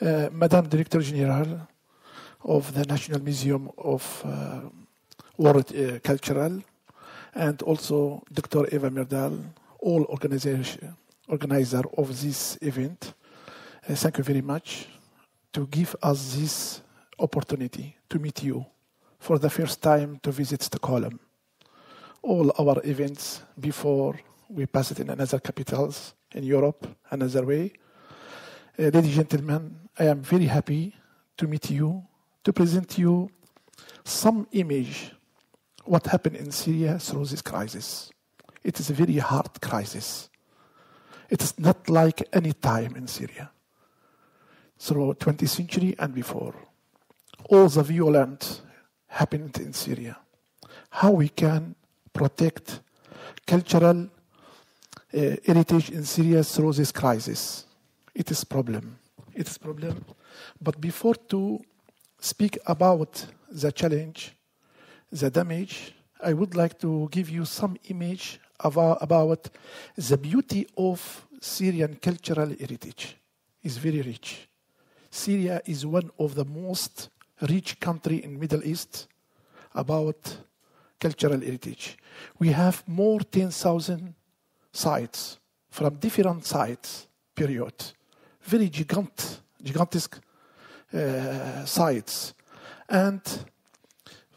uh, Madame Director General of the National Museum of uh, World uh, Cultural, and also Dr. Eva Myrdal, all organization, organizer of this event. Uh, thank you very much to give us this opportunity to meet you for the first time to visit Stockholm. All our events before we pass it in another capitals in Europe, another way. Uh, ladies and gentlemen, I am very happy to meet you, to present you some image what happened in Syria through this crisis. It is a very hard crisis. It is not like any time in Syria. Through 20th century and before. All the violence happened in Syria. How we can protect cultural uh, heritage in Syria through this crisis. It is problem. It is problem. But before to speak about the challenge, the damage, I would like to give you some image about, about the beauty of Syrian cultural heritage. is very rich. Syria is one of the most rich country in Middle East about cultural heritage. We have more 10,000 sites from different sites, period. Very gigant, gigantic uh, sites. And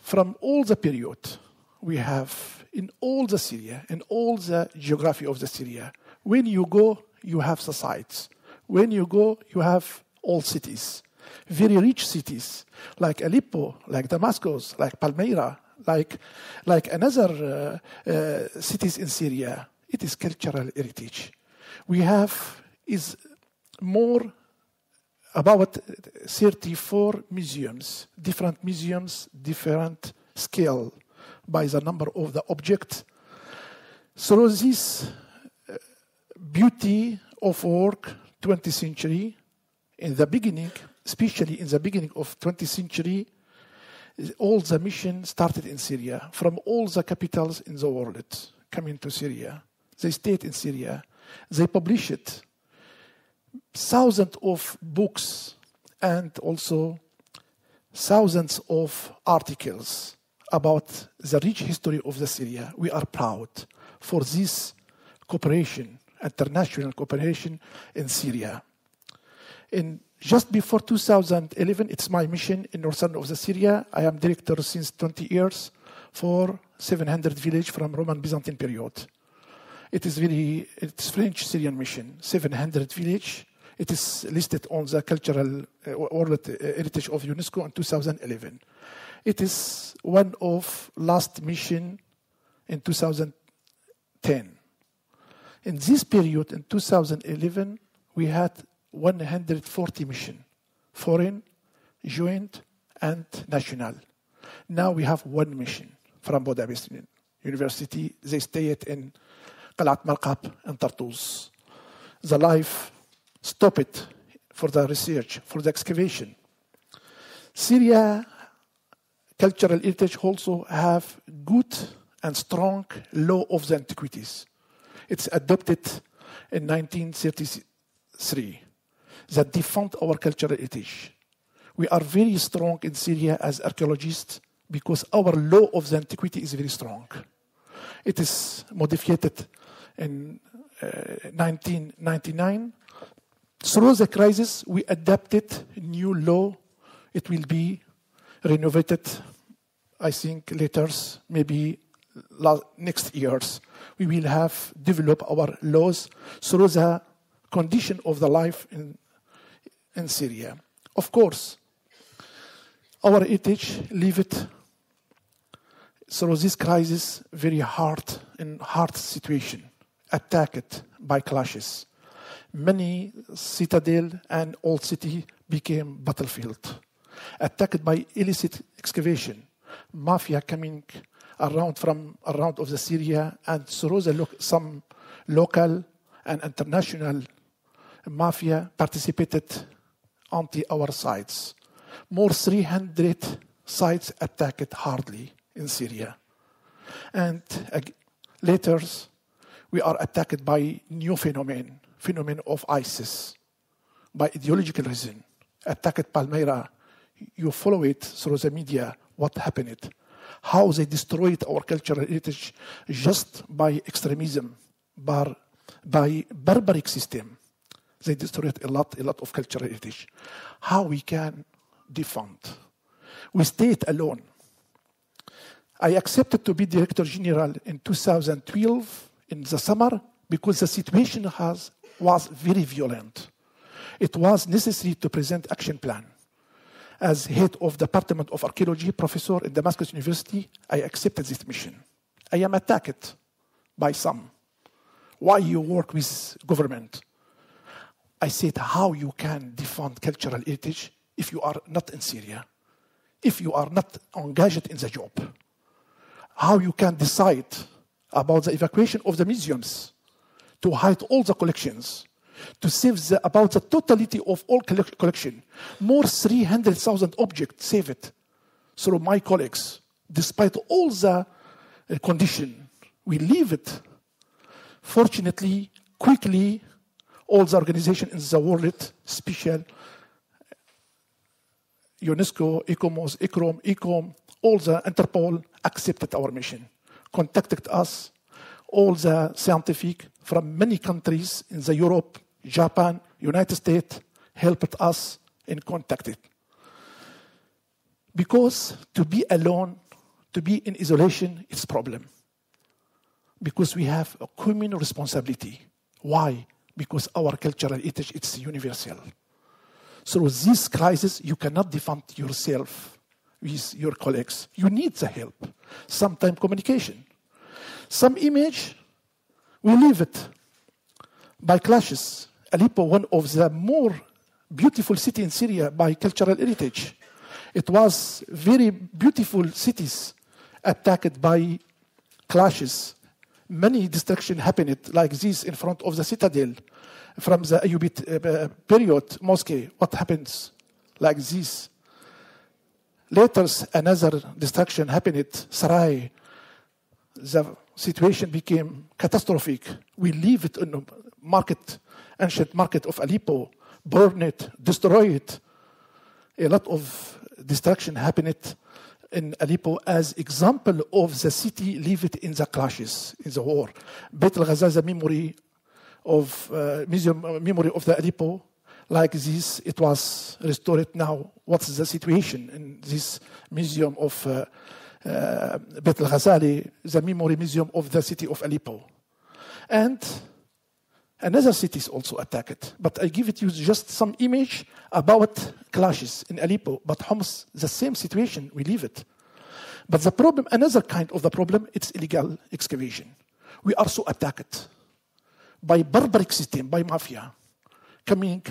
from all the period, we have in all the Syria, in all the geography of the Syria, when you go, you have the sites. When you go, you have all cities. Very rich cities, like Aleppo, like Damascus, like Palmyra, like, like another uh, uh, cities in Syria. It is cultural heritage. We have is more about 34 museums, different museums, different scale by the number of the objects. Through this uh, beauty of work, 20th century, in the beginning, especially in the beginning of 20th century, all the mission started in Syria, from all the capitals in the world coming to Syria. They stayed in Syria. They published thousands of books and also thousands of articles about the rich history of the Syria. We are proud for this cooperation, international cooperation in Syria. In just before 2011, it's my mission in northern of the Syria. I am director since 20 years for 700 village from Roman Byzantine period. It is very, it's French Syrian mission, 700 village. It is listed on the cultural uh, world heritage of UNESCO in 2011. It is one of last mission in 2010. In this period, in 2011, we had 140 mission, foreign, joint, and national. Now we have one mission from Budapest University. They stayed in Marqab in Tartus. The life stopped for the research, for the excavation. Syria cultural heritage also have good and strong law of the antiquities. It's adopted in 1933 that defend our cultural heritage. We are very strong in Syria as archaeologists because our law of the antiquity is very strong. It is modified in uh, 1999. Through the crisis, we adapted new law. It will be renovated, I think, later, maybe next years. We will have developed our laws through the condition of the life in in Syria. Of course, our heritage leave it through this crisis very hard in hard situation, attacked by clashes. Many citadel and old city became battlefield, attacked by illicit excavation, mafia coming around from around of the Syria and through the lo- some local and international mafia participated onto our sites. More 300 sites attacked hardly in Syria. And uh, later, we are attacked by new phenomenon, phenomenon of ISIS, by ideological reason. attacked Palmyra, you follow it through the media, what happened, how they destroyed our cultural heritage just by extremism, by, by barbaric system. They destroyed a lot, a lot of cultural heritage. How we can defend? We stayed alone. I accepted to be director general in 2012 in the summer because the situation has, was very violent. It was necessary to present action plan. As head of Department of Archaeology professor in Damascus University, I accepted this mission. I am attacked by some. Why you work with government? I said, how you can defend cultural heritage if you are not in Syria, if you are not engaged in the job? How you can decide about the evacuation of the museums to hide all the collections, to save the, about the totality of all collection. More 300,000 objects saved through my colleagues, despite all the condition. We leave it. Fortunately, quickly, all the organizations in the world, special UNESCO, ICOMOS, ICCROM, ICOM, all the Interpol accepted our mission, contacted us, all the scientific from many countries in the Europe, Japan, United States helped us in contacting. Because to be alone, to be in isolation, is problem. Because we have a common responsibility. Why? Because our cultural heritage is universal. Through this crisis, you cannot defend yourself with your colleagues. You need the help. Sometimes communication. Some image, we leave it by clashes. Aleppo, one of the more beautiful city in Syria by cultural heritage. It was very beautiful cities attacked by clashes. Many destruction happened like this in front of the citadel from the Ayyubid uh, period mosque. What happens like this? Later, another destruction happened at Sarai. The situation became catastrophic. We leave it in the market, ancient market of Aleppo, burn it, destroy it. A lot of destruction happened in Aleppo as example of the city leave it in the clashes, in the war. Beit al-Ghazal, the memory of uh, museum uh, memory of the Aleppo, like this, it was restored now. What's the situation in this museum of uh, uh, Beit al-Ghazali, the memory museum of the city of Aleppo? And another city is also attacked. But I give it you just some image about clashes in Aleppo. But Homs, the same situation, we leave it. But the problem, another kind of the problem, it's illegal excavation. We are so attacked by barbaric system, by mafia, coming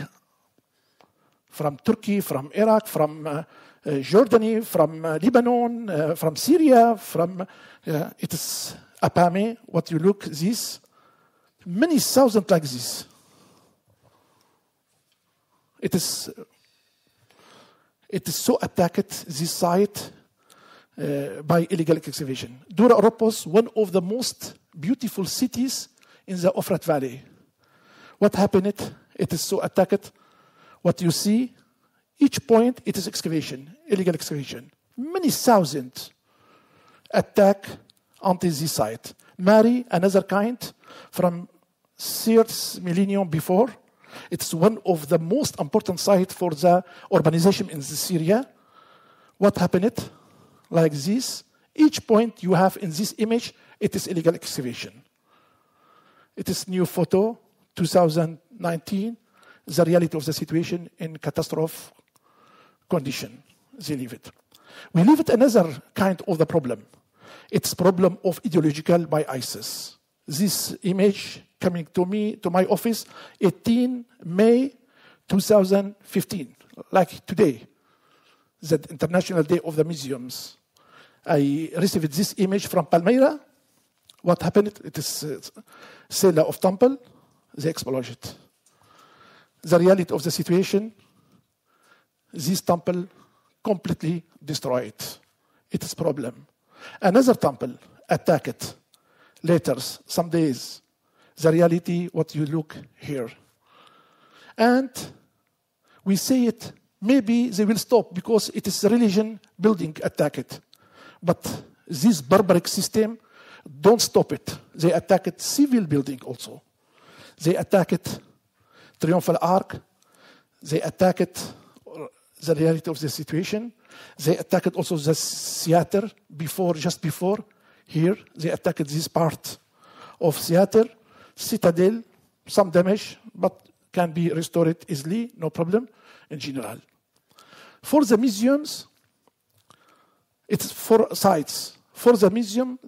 from Turkey, from Iraq, from uh, uh, Jordany, from uh, Lebanon, uh, from Syria, from it is Apame. What you look this, many thousand like this. It is it is so attacked this site uh, by illegal excavation. Dura-Europos, one of the most beautiful cities in the Ofrat Valley. What happened? It is so attacked. What you see, each point, it is excavation, illegal excavation. Many thousands attack onto this site. Mari, another kind, from third millennium before. It's one of the most important sites for the urbanization in Syria. What happened? Like this. Each point you have in this image, it is illegal excavation. It is new photo, 2019, the reality of the situation in catastrophe condition. They leave it. We leave it another kind of the problem. It's problem of ideological by ISIS. This image coming to me, to my office, 18 May 2015, like today, the International Day of the Museums. I received this image from Palmyra. What happened? It is uh, seller of temple, they exploit it. The reality of the situation, this temple completely destroyed. It is problem. Another temple attacked later, some days. The reality, what you look here. And we say it maybe they will stop because it is religion building attacked. But this barbaric system don't stop it. They attacked civil building also. They attacked Triumphal Arch. They attacked the reality of the situation. They attacked also the theater before, just before here. They attacked this part of theater, citadel, some damage, but can be restored easily, no problem in general. For the museums, it's four sites. For the museum,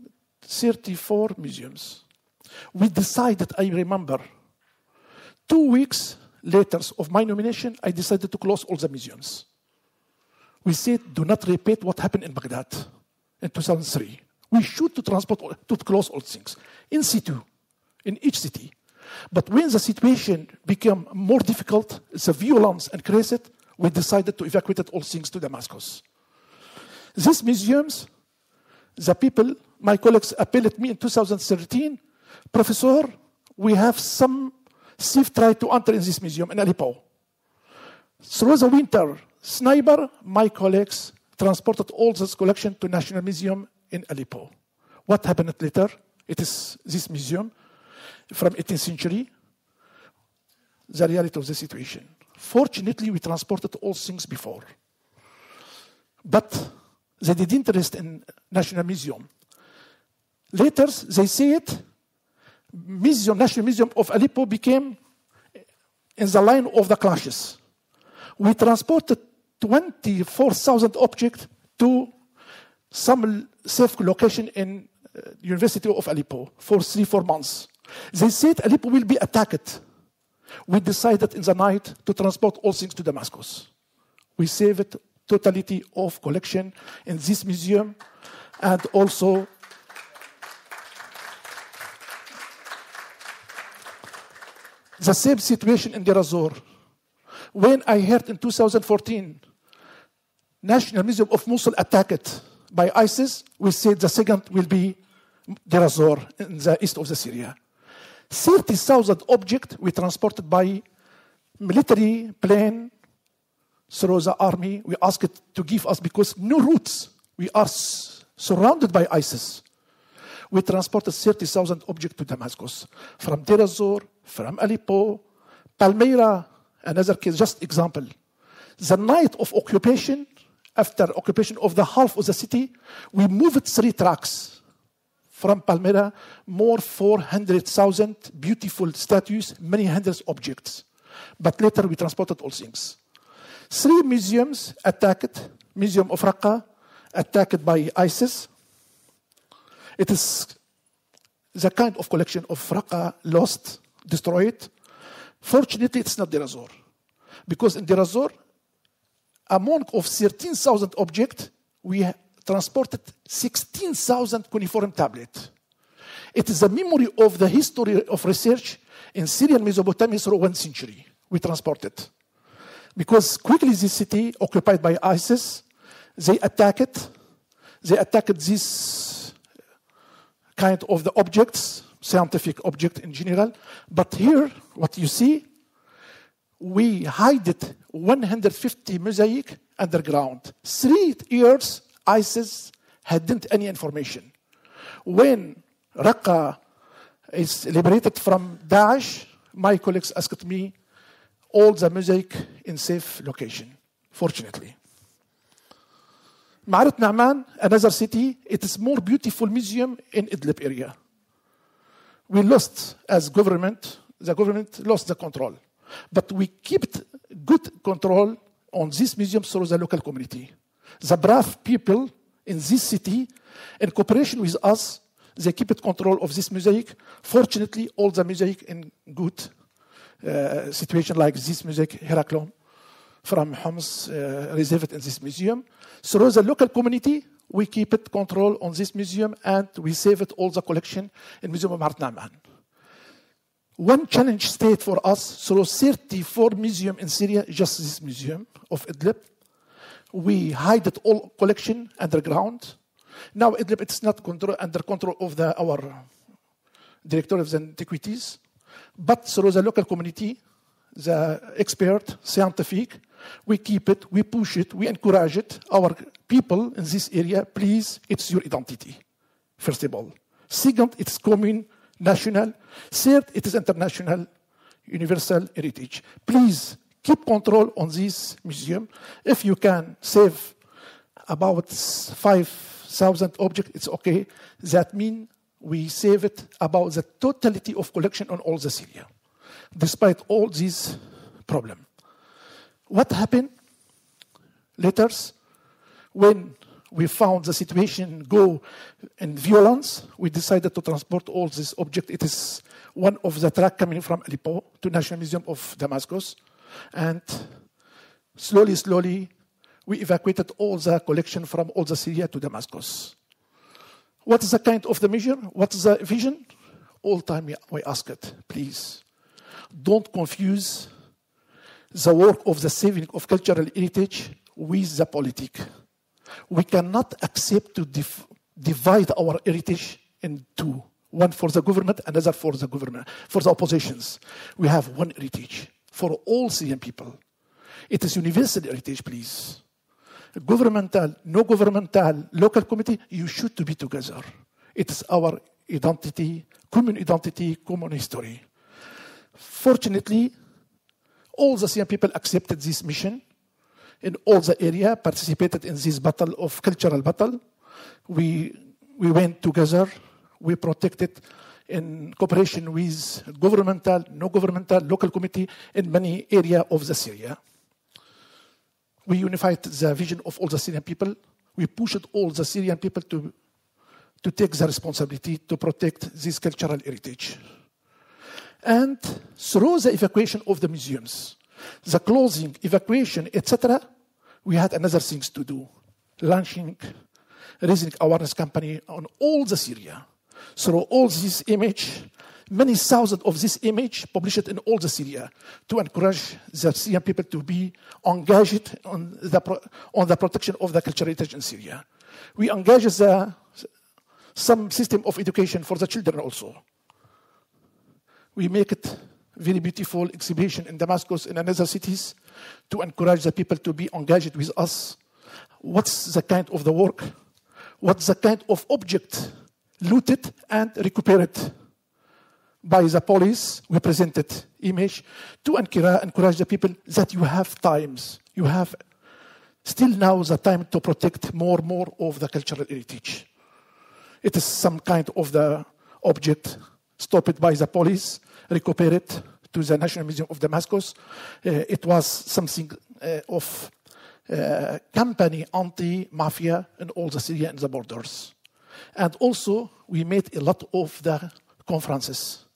34 museums. We decided, I remember, two weeks later of my nomination, I decided to close all the museums. We said, do not repeat what happened in Baghdad in 2003. We should to transport, to close all things in situ, in each city. But when the situation became more difficult, the violence increased, we decided to evacuate all things to Damascus. These museums, the people, my colleagues appealed me in 2013, Professor, we have some thief tried to enter in this museum in Aleppo. Through the winter, sniper, my colleagues transported all this collection to National Museum in Aleppo. What happened later? It is this museum from 18th century, the reality of the situation. Fortunately, we transported all things before. But they did interest in National Museum. Later, they say it, Museum, National Museum of Aleppo became in the line of the clashes. We transported 24,000 objects to some safe location in uh, University of Aleppo for three, four months. They said Aleppo will be attacked. We decided in the night to transport all things to Damascus. We saved totality of collection in this museum and also the same situation in Deir. When I heard in 2014 National Museum of Mosul attacked by ISIS, we said the second will be Deir in the east of the Syria. 30,000 objects were transported by military plane through the army. We asked it to give us because no routes. We are surrounded by ISIS. We transported 30,000 objects to Damascus from Deir from Aleppo, Palmyra, another case, just example. The night of occupation, after occupation of the half of the city, we moved three trucks from Palmyra, more 400,000 beautiful statues, many hundreds objects. But later we transported all things. Three museums attacked, Museum of Raqqa, attacked by ISIS. It is the kind of collection of Raqqa lost, destroyed. Fortunately, it's not ez-Zor. Because in ez-Zor, among of 13,000 objects, we transported 16,000 cuneiform tablets. It is a memory of the history of research in Syrian Mesopotamia through one century. We transported. Because quickly this city, occupied by ISIS, they attacked. They attacked this kind of the objects, scientific object in general. But here, what you see, we hide it 150 mosaic underground. Three years ISIS hadn't any information. When Raqqa is liberated from Daesh, my colleagues asked me all the mosaic in safe location, fortunately. Ma'arat Na'man, another city, it is more beautiful museum in Idlib area. We lost as government, the government lost the control. But we kept good control on this museum through the local community. The brave people in this city, in cooperation with us, they kept control of this mosaic. Fortunately, all the mosaic in good uh, situation like this mosaic, Heraclon, from Homs, uh, reserved in this museum. Through the local community, we keep it control on this museum and we saved all the collection in Museum of Na'man. One challenge state for us through 34 museum in Syria, just this museum of Idlib. We hide it all collection underground. Now Idlib it's not control, under control of the, our director of the antiquities, but through the local community, the expert, scientific, We keep it, we push it, we encourage it. Our people in this area, please, it's your identity, first of all. Second, it's common, national. Third, it is international, universal heritage. Please keep control on this museum. If you can save about 5,000 objects, it's okay. That means we save it about the totality of collection on all the Syria, despite all these problems. What happened later when we found the situation go in violence, we decided to transport all these objects. It is one of the truck coming from Aleppo to National Museum of Damascus. And slowly, slowly, we evacuated all the collection from all the Syria to Damascus. What is the kind of the measure? What is the vision? All time we ask it, please. Don't confuse the work of the saving of cultural heritage with the politic. We cannot accept to div- divide our heritage in two. One for the government, another for the government, for the oppositions. We have one heritage for all Syrian people. It is universal heritage, please. Governmental, no governmental, local committee, you should to be together. It is our identity, common identity, common history. Fortunately, all the Syrian people accepted this mission in all the area, participated in this battle of cultural battle. We, we went together, we protected in cooperation with governmental, no governmental, local committee in many area of the Syria. We unified the vision of all the Syrian people. We pushed all the Syrian people to, to take the responsibility to protect this cultural heritage. And through the evacuation of the museums, the closing, evacuation, etc., we had another things to do. Launching, raising awareness campaign on all the Syria. Through all this image, many thousands of this image published in all the Syria to encourage the Syrian people to be engaged on the, on the protection of the cultural heritage in Syria. We engage the, some system of education for the children also. We make it very beautiful exhibition in Damascus and in other cities to encourage the people to be engaged with us. What's the kind of the work? What's the kind of object looted and recuperated by the police? We presented image to encourage the people that you have times, you have still now the time to protect more and more of the cultural heritage. It is some kind of the object stopped by the police, recuperated to the National Museum of Damascus. Uh, it was something uh, of uh, company anti-mafia in all the Syria and the borders. And also, we made a lot of the conferences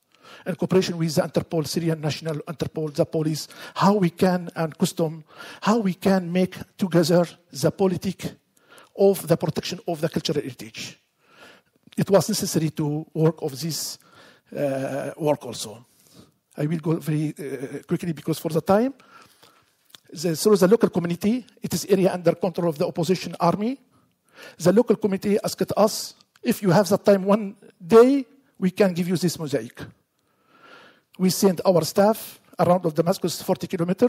in cooperation with the Interpol, Syrian National Interpol, the police, how we can, and custom, how we can make together the politic of the protection of the cultural heritage. It was necessary to work of this work also. I will go very uh, quickly because for the time. The, so the local community, it is area under control of the opposition army. The local committee asked us, if you have the time one day, we can give you this mosaic. We sent our staff around of Damascus, 40 kilometer.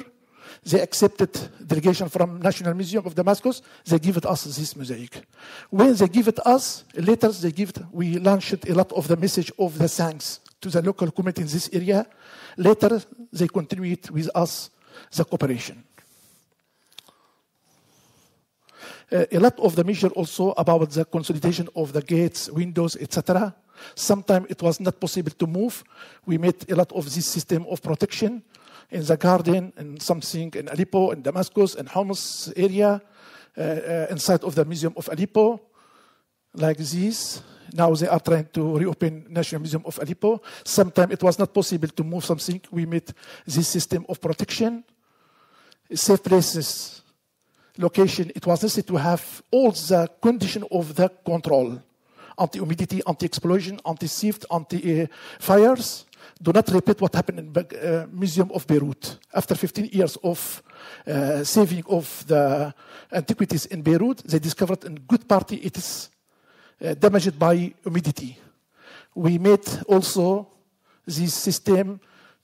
They accepted delegation from National Museum of Damascus. They give it us this mosaic. When they give it us, later they give it, we launched a lot of the message of the thanks to the local community in this area. Later, they continued with us the cooperation. Uh, a lot of the measure also about the consolidation of the gates, windows, etc. Sometimes it was not possible to move. We made a lot of this system of protection in the garden and something in Aleppo, in Damascus, in Homs area, uh, uh, inside of the Museum of Aleppo, like this. Now they are trying to reopen National Museum of Aleppo. Sometimes it was not possible to move something. We made this system of protection, safe places, location. It was necessary to have all the condition of the control: anti-humidity, anti-explosion, anti-theft, anti-fires. Do not repeat what happened in the uh, Museum of Beirut. After 15 years of uh, saving of the antiquities in Beirut, they discovered in good party it is uh, damaged by humidity. We made also this system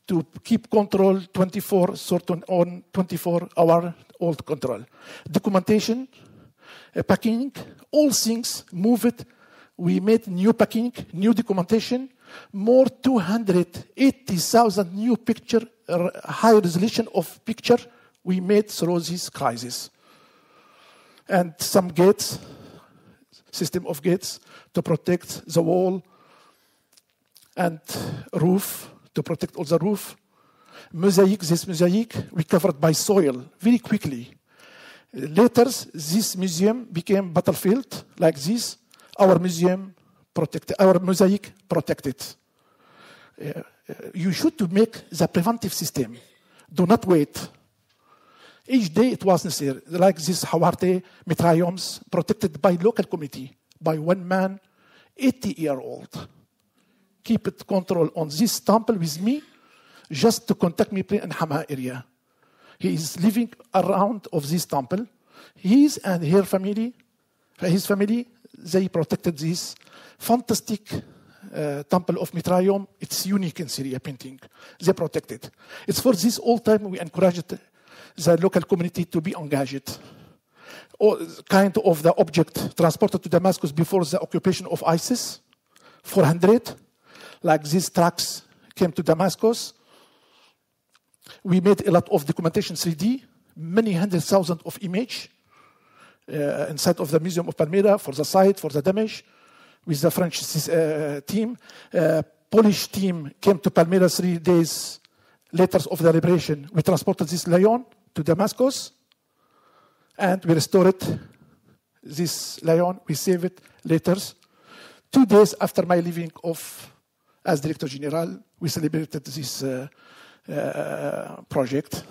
to keep control 24 certain on 24 hour old control. Documentation, packing, all things move it. We made new packing, new documentation, more 280,000 new picture, high resolution of picture we made through this crisis. And some gates, system of gates to protect the wall and roof, to protect all the roof. Mosaic, this mosaic, we covered by soil very quickly. Later, this museum became battlefield like this. Our museum protected, our mosaic protected. Uh, you should to make the preventive system. Do not wait. Each day it was necessary, like this Hawarte Mitraillons, protected by local committee, by one man, 80 year old. Keep it control on this temple with me, just to contact me in Hama area. He is living around of this temple. His and her family, his family, they protected this fantastic uh, temple of Mitraillon. It's unique in Syria painting. They protect it. It's for this all time we encouraged the local community to be engaged. All kind of the object transported to Damascus before the occupation of ISIS, 400, like these trucks came to Damascus. We made a lot of documentation 3D, many hundred thousand of image uh, inside of the Museum of Palmyra for the site, for the damage, with the French uh, team. Uh, Polish team came to Palmyra three days later of the liberation. We transported this lion to Damascus, and we restored this lion. We saved it later. Two days after my leaving of as Director General, we celebrated this uh, uh, project.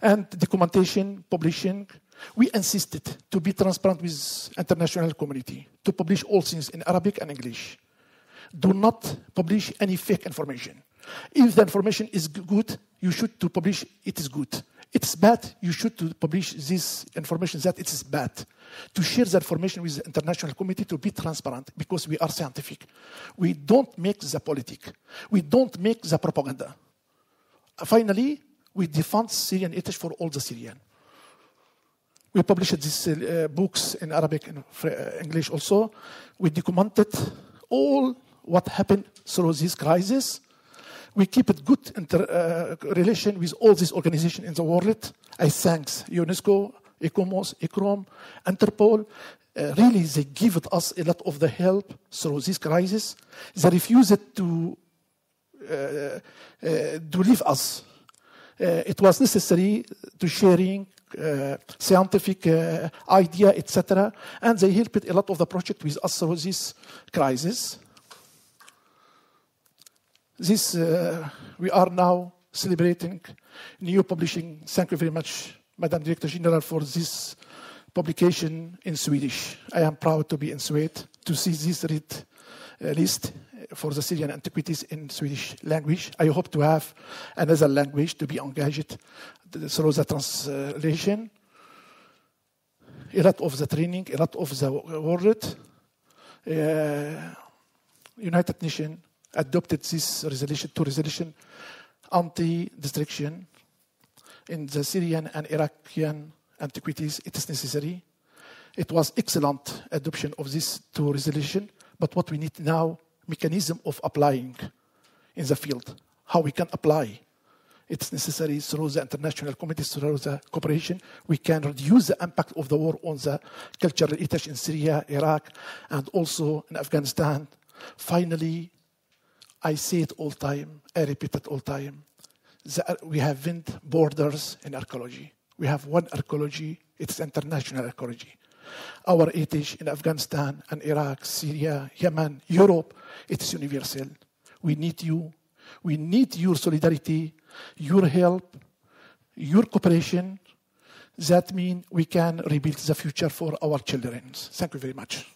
And documentation, publishing, we insisted to be transparent with international community, to publish all things in Arabic and English. Do not publish any fake information. If the information is good, you should to publish it is good. It's bad, you should to publish this information that it is bad. To share the information with the international community to be transparent because we are scientific. We don't make the politic. We don't make the propaganda. Finally, we defend Syrian heritage for all the Syrian. We published these uh, books in Arabic and English also. We documented all what happened through this crisis. We keep a good inter, uh, relation with all these organizations in the world. I thank UNESCO, ICOMOS, ICCROM, Interpol. Uh, really, they give us a lot of the help through this crisis. They refused to uh, to leave us. it was necessary to sharing uh, scientific uh, idea, etc. And they helped a lot of the project with us through this crisis. This, uh, we are now celebrating new publishing. Thank you very much, Madam Director General, for this publication in Swedish. I am proud to be in Sweden to see this red uh, list for the Syrian antiquities in Swedish language. I hope to have another language to be engaged through the translation. A lot of the training, a lot of the world. Uh, United Nations adopted this resolution to resolution anti-destruction in the Syrian and Iraqian antiquities. It is necessary. It was excellent adoption of this to resolution, but what we need now mechanism of applying in the field, how we can apply. It's necessary through the international committees, through the cooperation, we can reduce the impact of the war on the cultural heritage in Syria, Iraq, and also in Afghanistan. Finally, I say it all time, I repeat it all time. We have wind borders in archaeology. We have one archaeology, it's international archaeology. Our heritage in Afghanistan and Iraq, Syria, Yemen, Europe, it is universal. We need you. We need your solidarity, your help, your cooperation. That means we can rebuild the future for our children. Thank you very much.